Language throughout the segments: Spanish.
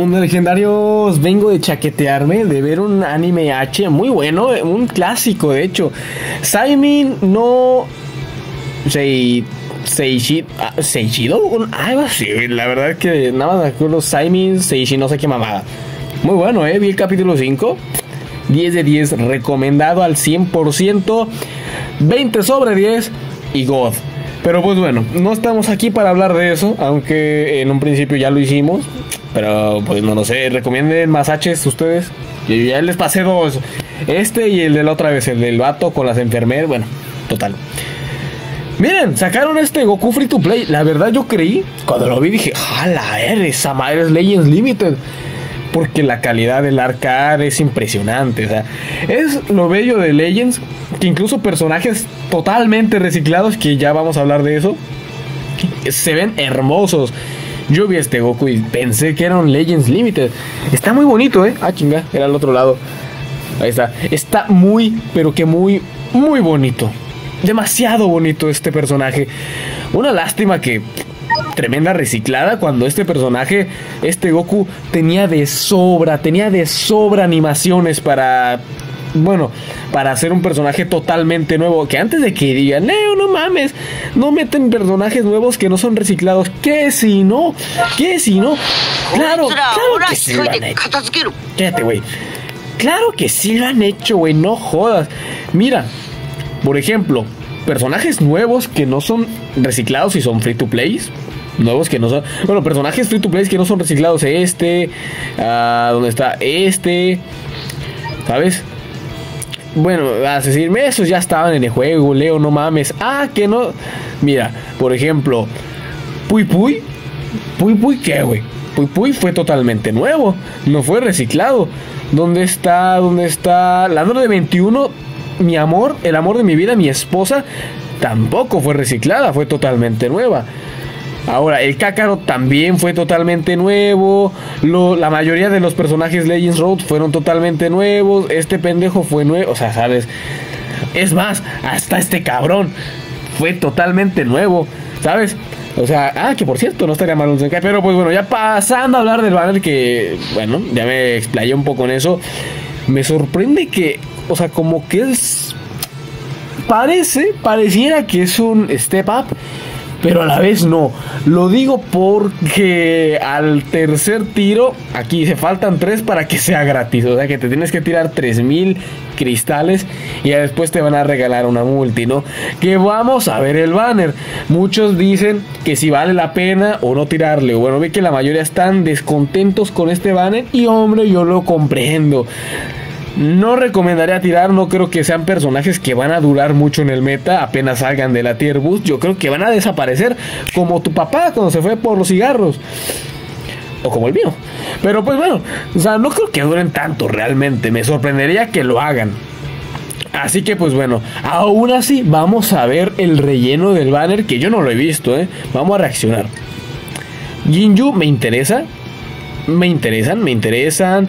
Mundo legendarios, vengo de chaquetearme, de ver un anime H muy bueno, un clásico de hecho. Simon no Sei Seishi, ah, Seishido, algo así, la verdad que nada más me acuerdo Simon Seishi, no sé qué mamada. Muy bueno, eh, vi el capítulo 5. 10 de 10, recomendado al 100%, 20 sobre 10 y God. Pero pues bueno, no estamos aquí para hablar de eso, aunque en un principio ya lo hicimos. Pero pues no lo sé, recomienden H's ustedes. Yo ya les pasé dos. Este y el de la otra vez, el del vato con las enfermeras. Bueno, total. Miren, sacaron este Goku Free to Play. La verdad yo creí, cuando lo vi dije, ¡jala, esa madre es Legends Limited! Porque la calidad del arcade es impresionante. O sea, es lo bello de Legends, que incluso personajes totalmente reciclados, que ya vamos a hablar de eso, se ven hermosos. Yo vi este Goku y pensé que era un Legends Limited. Está muy bonito, ¿eh? Ah, chinga, era al otro lado. Ahí está. Está muy, pero que muy, muy bonito. Demasiado bonito este personaje. Una lástima que tremenda reciclada cuando este personaje, este Goku, tenía de sobra, tenía de sobra animaciones para bueno, para hacer un personaje totalmente nuevo. Que antes de que digan, Leo, no mames, no meten personajes nuevos que no son reciclados. ¿Qué si no? ¿Qué si no? Claro, claro que sí lo han hecho. Quédate, güey. Claro que sí lo han hecho, güey, no jodas. Mira, por ejemplo, personajes nuevos que no son reciclados y son free to play. Nuevos que no son. Bueno, personajes free to play que no son reciclados. Este. Uh, ¿Dónde está? Este. ¿Sabes? Bueno, a decirme, esos ya estaban en el juego, Leo, no mames. Ah, que no. Mira, por ejemplo, Puy Puy. Puy Puy, ¿qué, güey? Puy Puy fue totalmente nuevo, no fue reciclado. ¿Dónde está? ¿Dónde está? La de 21, mi amor, el amor de mi vida, mi esposa, tampoco fue reciclada, fue totalmente nueva. Ahora, el Cácaro también fue totalmente nuevo. la mayoría de los personajes Legends Road fueron totalmente nuevos. Este pendejo fue nuevo. O sea, ¿sabes? Es más, hasta este cabrón fue totalmente nuevo. ¿Sabes? O sea, ah, que por cierto, no estaría mal un Senkai. Pero pues bueno, ya pasando a hablar del banner, que bueno, ya me explayé un poco en eso. Me sorprende que, o sea, como que es. Parece, pareciera que es un step up pero a la vez no. Lo digo porque al tercer tiro, aquí se faltan tres para que sea gratis. O sea que te tienes que tirar 3000 cristales y después te van a regalar una multi, ¿no? Que vamos a ver el banner. Muchos dicen que si vale la pena o no tirarle. Bueno, ve que la mayoría están descontentos con este banner y hombre, yo lo comprendo. No recomendaría tirar, no creo que sean personajes que van a durar mucho en el meta apenas salgan de la tier boost. Yo creo que van a desaparecer como tu papá cuando se fue por los cigarros. O como el mío. Pero pues bueno, o sea, no creo que duren tanto realmente. Me sorprendería que lo hagan. Así que pues bueno, aún así vamos a ver el relleno del banner que yo no lo he visto, ¿eh? Vamos a reaccionar. Jinju me interesa. Me interesan, me interesan.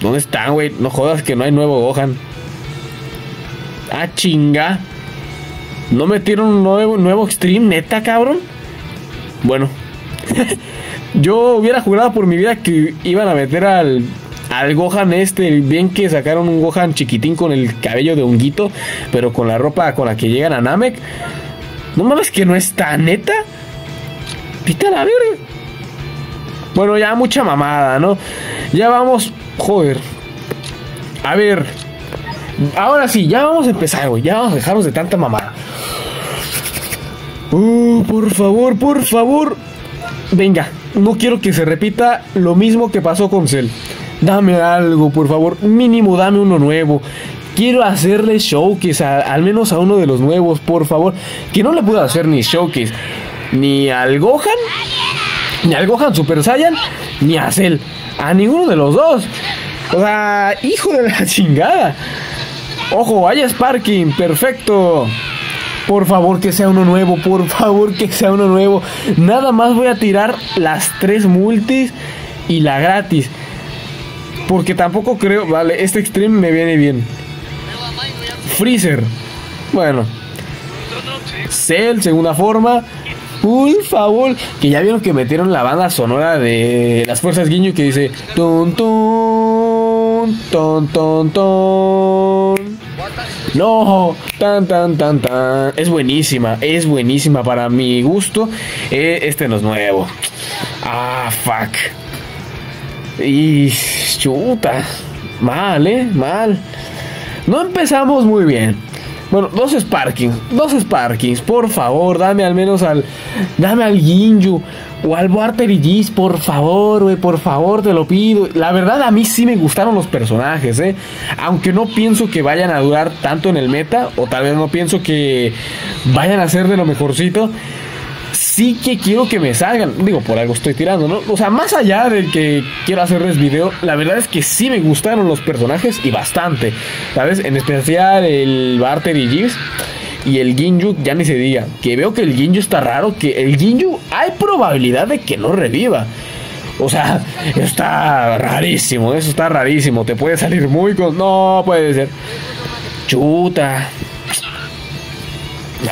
¿Dónde están, güey? No jodas que no hay nuevo Gohan. Ah, chinga. ¿No metieron un nuevo, nuevo Extreme, neta, cabrón? Bueno. Yo hubiera jurado por mi vida que iban a meter al, al Gohan este. Bien que sacaron un Gohan chiquitín con el cabello de honguito, pero con la ropa con la que llegan a Namek. No mames que no está, neta. Pita la verga. Bueno, ya mucha mamada, ¿no? Ya vamos Joder. A ver. Ahora sí, ya vamos a empezar, güey. Ya vamos a dejarnos de tanta mamada. Uh, por favor, por favor. Venga, no quiero que se repita lo mismo que pasó con Cell. Dame algo, por favor. Mínimo, dame uno nuevo. Quiero hacerle showcase al menos a uno de los nuevos, por favor. Que no le puedo hacer ni showcase ni al Gohan, ni al Gohan Super Saiyan, ni a Cell. A ninguno de los dos. O sea, hijo de la chingada. Ojo, hay Sparking, perfecto. Por favor que sea uno nuevo, por favor que sea uno nuevo. Nada más voy a tirar las tres multis y la gratis. Porque tampoco creo, vale, este extreme me viene bien. Freezer. Bueno. Cell, segunda forma. Por favor. Que ya vieron que metieron la banda sonora de las fuerzas guiño que dice. Ton, ton, ton, ton, ton. No, tan, tan, tan, tan. Es buenísima, es buenísima para mi gusto. Eh, este no es nuevo. Ah, fuck. Y chuta. Mal, eh, mal. No empezamos muy bien. Bueno, dos Sparkings, dos Sparkings, por favor, dame al menos al. Dame al Ginju o al Warper y Gis, por favor, güey, por favor, te lo pido. La verdad, a mí sí me gustaron los personajes, eh. Aunque no pienso que vayan a durar tanto en el meta, o tal vez no pienso que vayan a ser de lo mejorcito sí que quiero que me salgan. Digo, por algo estoy tirando, ¿no? O sea, más allá del que quiero hacerles video, la verdad es que sí me gustaron los personajes y bastante. ¿Sabes? En especial el Barter y Gibbs. Y el Ginju, ya ni se diga. Que veo que el Ginju está raro. Que el Ginju hay probabilidad de que no reviva. O sea, está rarísimo. Eso está rarísimo. Te puede salir muy con. No puede ser. Chuta.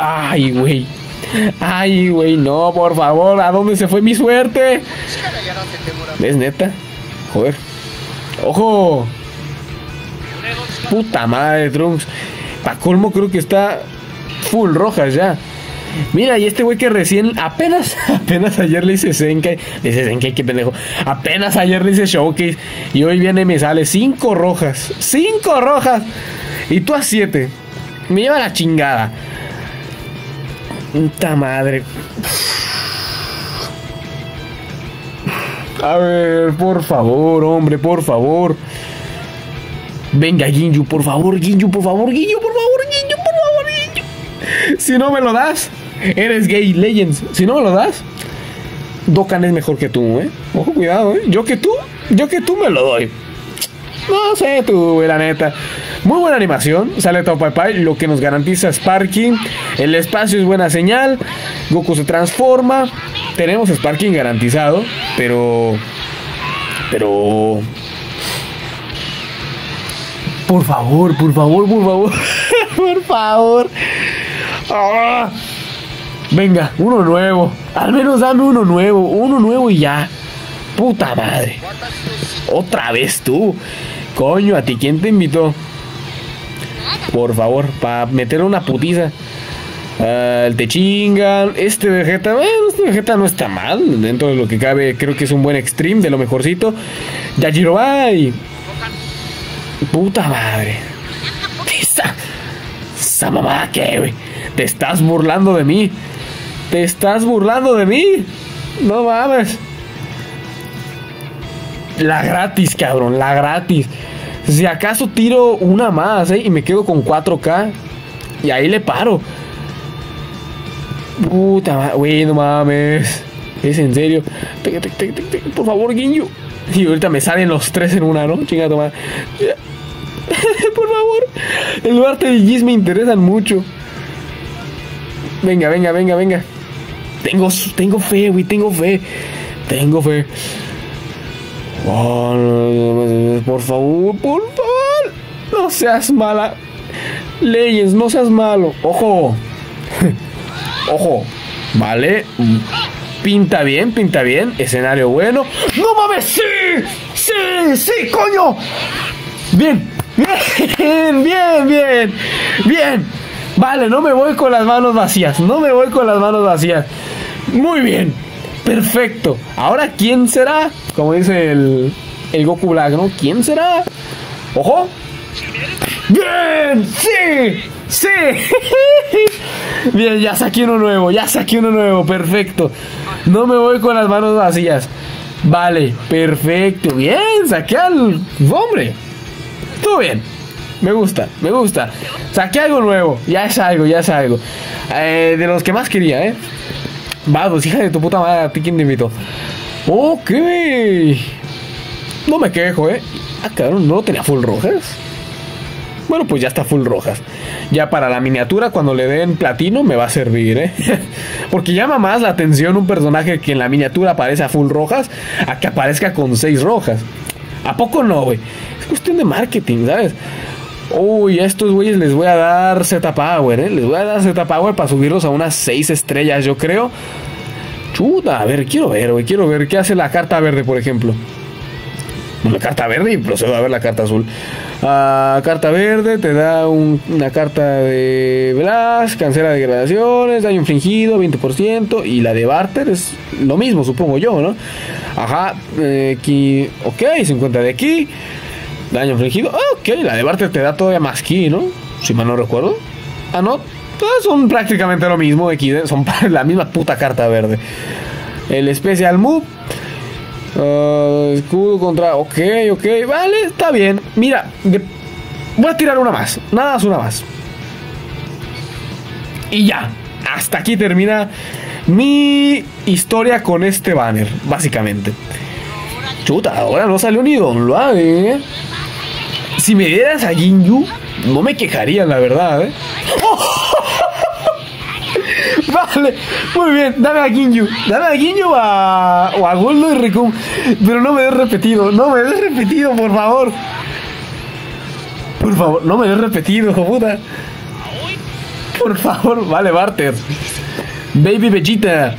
Ay, güey. Ay, güey, no, por favor, ¿a dónde se fue mi suerte? ¿Es neta? Joder. ¡Ojo! Puta madre, Trunks. Pa' colmo creo que está full rojas ya. Mira, y este güey que recién, apenas, apenas ayer le hice Senkai. Le hice Senkai, qué pendejo. Apenas ayer le hice Showcase. Y hoy viene y me sale cinco rojas. ¡Cinco rojas! Y tú a siete. Me lleva la chingada. Puta madre. A ver, por favor, hombre, por favor. Venga, Ginju, por favor, Ginju, por favor, Ginju, por favor, Ginju, por favor, Ginju. Si no me lo das, eres gay Legends. Si no me lo das, Dokkan es mejor que tú, ¿eh? Ojo, cuidado, ¿eh? Yo que tú, yo que tú me lo doy. No sé tú, la neta. Muy buena animación, sale todo Pai lo que nos garantiza Sparking. El espacio es buena señal. Goku se transforma. Tenemos Sparking garantizado, pero. Pero. Por favor, por favor, por favor. por favor. Ah. Venga, uno nuevo. Al menos dame uno nuevo. Uno nuevo y ya. Puta madre. Otra vez tú. Coño, ¿a ti quién te invitó? Por favor, para meter una putiza. Uh, el te chingan. Este Vegeta, bueno, este Vegeta no está mal. Dentro de lo que cabe, creo que es un buen extreme, de lo mejorcito. Yajirobai. Puta madre. Esa, esa mamá que, güey. Te estás burlando de mí. Te estás burlando de mí. No mames. La gratis, cabrón, la gratis. Si acaso tiro una más, ¿eh? Y me quedo con 4K. Y ahí le paro. Puta güey, no mames. Es en serio. Por favor, guiño. Y ahorita me salen los tres en una, ¿no? Chingado, madre. Por favor. El arte de Giz me interesan mucho. Venga, venga, venga, venga. Tengo, tengo fe, güey, tengo fe. Tengo fe. Oh, por favor, por favor. No seas mala. Leyes, no seas malo. Ojo. Ojo. Vale. Pinta bien, pinta bien. Escenario bueno. ¡No mames! ¡Sí! ¡Sí! ¡Sí, coño! Bien. Bien, bien, bien. Bien. Vale, no me voy con las manos vacías. No me voy con las manos vacías. Muy bien. Perfecto. Ahora, ¿quién será? Como dice el, el Goku Black, ¿no? ¿Quién será? ¡Ojo! ¡Bien! ¡Sí! ¡Sí! Bien, ya saqué uno nuevo, ya saqué uno nuevo, perfecto. No me voy con las manos vacías. Vale, perfecto. Bien, saqué al hombre. Todo bien. Me gusta, me gusta. Saqué algo nuevo. Ya es algo, ya es algo. Eh, de los que más quería, ¿eh? Vamos, hija de tu puta madre, ¿a ti quién te? Ok. No me quejo, ¿eh? Ah, cabrón, ¿no tenía full rojas? Bueno, pues ya está full rojas. Ya para la miniatura, cuando le den platino, me va a servir, ¿eh? Porque llama más la atención un personaje que en la miniatura aparece a full rojas a que aparezca con seis rojas. ¿A poco no, güey? Es cuestión de marketing, ¿sabes? Uy, a estos güeyes les voy a dar Z Power, ¿eh? Les voy a dar Z Power para subirlos a unas 6 estrellas, yo creo. Chuta, a ver, quiero ver, güey, quiero ver qué hace la carta verde, por ejemplo. La carta verde y procedo a ver la carta azul. Ah, carta verde te da una carta de Blast, cancela degradaciones, daño infligido, 20%. Y la de Barter es lo mismo, supongo yo, ¿no? Ajá, eh, aquí, ok, 50 de aquí. Daño infligido, ok, la de Barter te da todavía más ki, ¿no? Si mal no recuerdo. Ah, no, todas son prácticamente lo mismo, aquí, son la misma puta carta verde. El Special Move Ah, escudo contra. Ok, ok, vale, está bien. Mira, voy a tirar una más. Nada más una más. Y ya. Hasta aquí termina mi historia con este banner, básicamente. Chuta, ahora no salió ni Don Luan, ¿eh? Si me dieras a Ginyu, no me quejaría, la verdad, ¿eh? Vale, muy bien, dame a Ginyu. Dame a Ginyu a, o a Goldo y Ricum. Pero no me des repetido, no me des repetido, por favor. Por favor, no me des repetido, hijo puta. Por favor, vale, Barter. Baby Vegeta.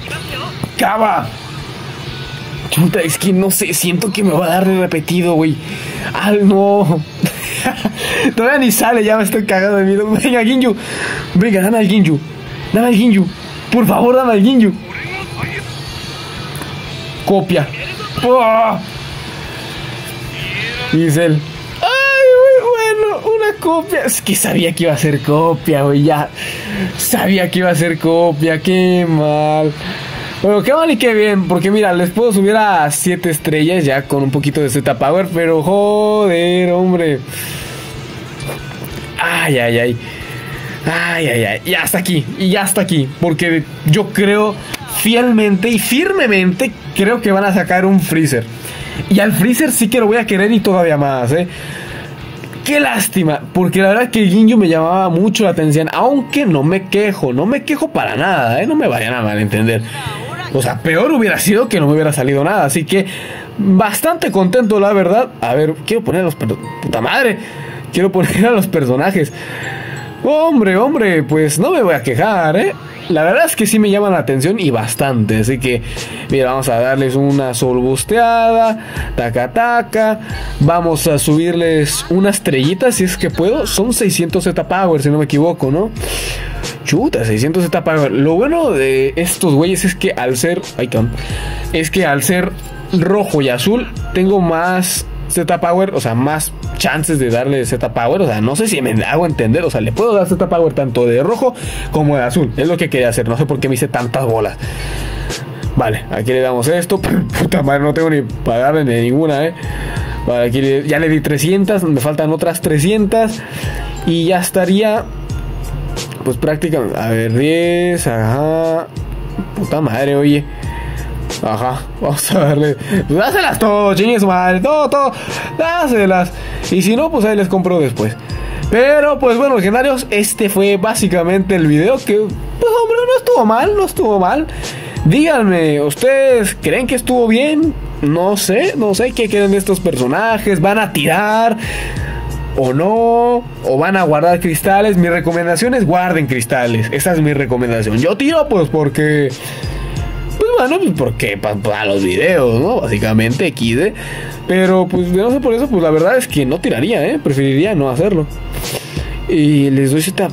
Cava. Chuta, es que no sé, siento que me va a dar repetido, güey. Ay, no. Todavía ni sale, ya me estoy cagando de miedo. Venga, Ginyu. Venga, dame al Ginyu. Dame al Ginyu. Por favor, dame al Ginyu. Copia. ¡Oh! Giselle. Ay, bueno, una copia. Es que sabía que iba a ser copia, güey. Ya. Sabía que iba a ser copia. Qué mal. Bueno, qué mal y qué bien. Porque mira, les puedo subir a 7 estrellas ya con un poquito de Z Power. Pero joder, hombre. Ay, ay, ay. Ay, ay, ay. Y hasta aquí. Y ya hasta aquí. Porque yo creo fielmente y firmemente creo que van a sacar un freezer. Y al freezer sí que lo voy a querer y todavía más, ¿eh? Qué lástima, porque la verdad que Ginyu me llamaba mucho la atención, aunque no me quejo, no me quejo para nada, ¿eh? No me vayan a malentender. O sea, peor hubiera sido que no me hubiera salido nada, así que bastante contento, la verdad. A ver, quiero poner a los... Puta madre, quiero poner a los personajes. Hombre, hombre, pues no me voy a quejar, ¿eh? La verdad es que sí me llaman la atención y bastante. Así que, mira, vamos a darles una solbusteada. Taca, taca. Vamos a subirles una estrellita si es que puedo. Son 600 Z Power, si no me equivoco, ¿no? Chuta, 600 Z Power. Lo bueno de estos güeyes es que al ser. Ay, Es que al ser rojo y azul, tengo más Z Power, o sea, más chances de darle Z Power. O sea, no sé si me hago entender. O sea, le puedo dar Z Power tanto de rojo como de azul. Es lo que quería hacer. No sé por qué me hice tantas bolas. Vale, aquí le damos esto. Puta madre, no tengo ni para darle ni ninguna, eh. Vale, aquí ya le di 300. Me faltan otras 300. Y ya estaría. Pues prácticamente. A ver, 10. Ajá. Puta madre, oye. Ajá, vamos a darle. Dáselas todo, chingues madre, todo, todo. Dáselas. Y si no, pues ahí les compro después. Pero pues bueno, legendarios, este fue básicamente el video que, pues hombre, no estuvo mal, no estuvo mal. Díganme, ¿ustedes creen que estuvo bien? No sé, no sé qué creen de estos personajes. ¿Van a tirar? ¿O no? ¿O van a guardar cristales? Mi recomendación es guarden cristales. Esa es mi recomendación. Yo tiro pues porque bueno, pues porque para, los videos, ¿no? Básicamente, XD. Pero pues no sé por eso, pues la verdad es que no tiraría, ¿eh? Preferiría no hacerlo. Y les doy esta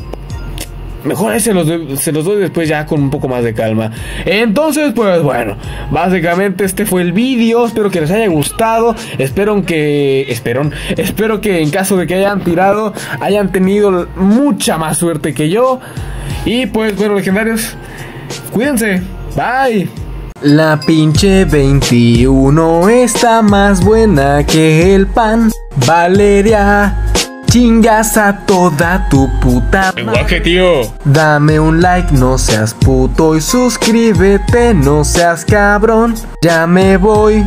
Mejor se los, doy, se los doy después ya con un poco más de calma. Entonces, pues bueno, básicamente este fue el vídeo. Espero que les haya gustado. Espero que. Espero, espero que en caso de que hayan tirado, hayan tenido mucha más suerte que yo. Y pues bueno, legendarios, cuídense. Bye. La pinche 21 está más buena que el pan. Valeria, chingas a toda tu puta. Lenguaje, tío. Dame un like, no seas puto y suscríbete, no seas cabrón. Ya me voy.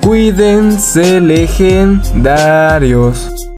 Cuídense legendarios.